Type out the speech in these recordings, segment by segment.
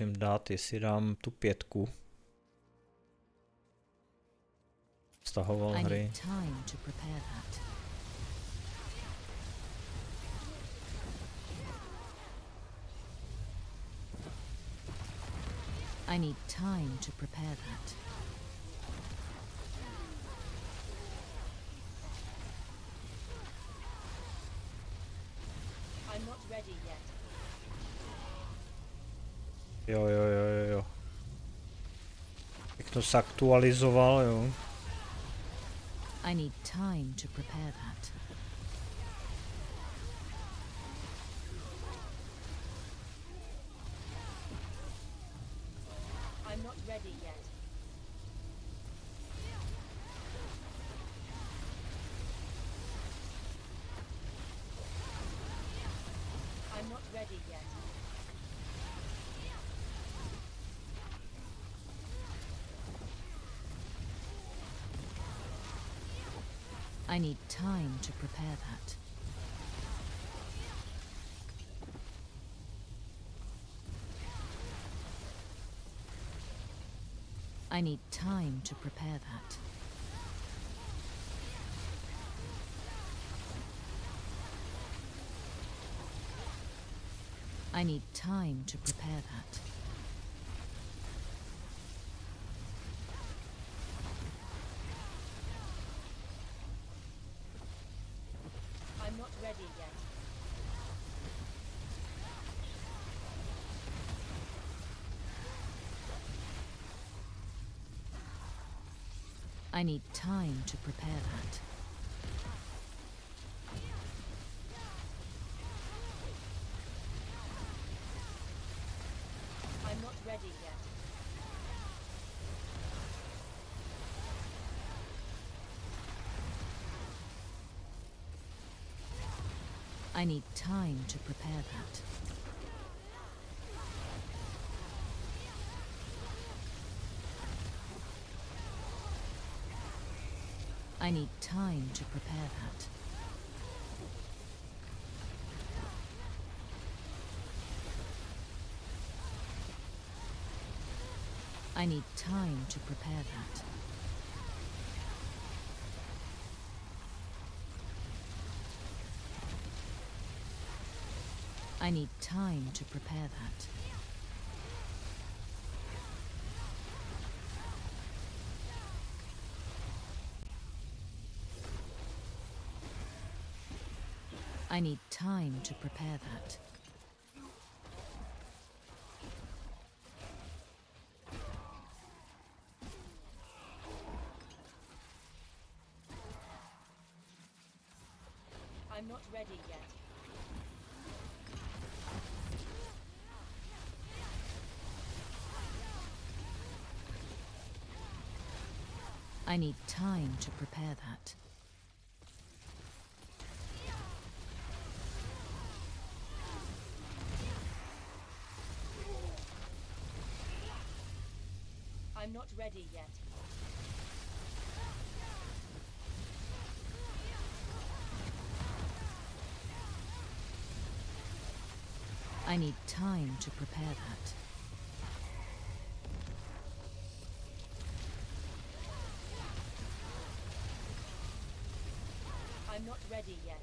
Musím dát, jestli dám tu pětku. Stahoval hry. I need time to prepare that. I'm not ready yet. Jo, jo, jo, jo, jo. Jak to zaktualizoval, jo. I need time to prepare that. I'm not ready yet. I'm not ready yet. I need time to prepare that. I need time to prepare that. I need time to prepare that. I need time to prepare that. I'm not ready yet. I need time to prepare that. I need time to prepare that. I need time to prepare that. I need time to prepare that. I need time to prepare that. I'm not ready yet. I need time to prepare that. I'm not ready yet. I need time to prepare that. I'm not ready yet.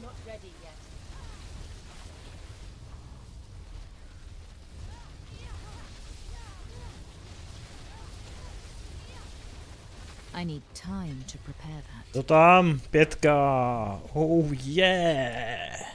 I'm not ready yet. I need time to prepare that. To tam, pětka. Oh yeah.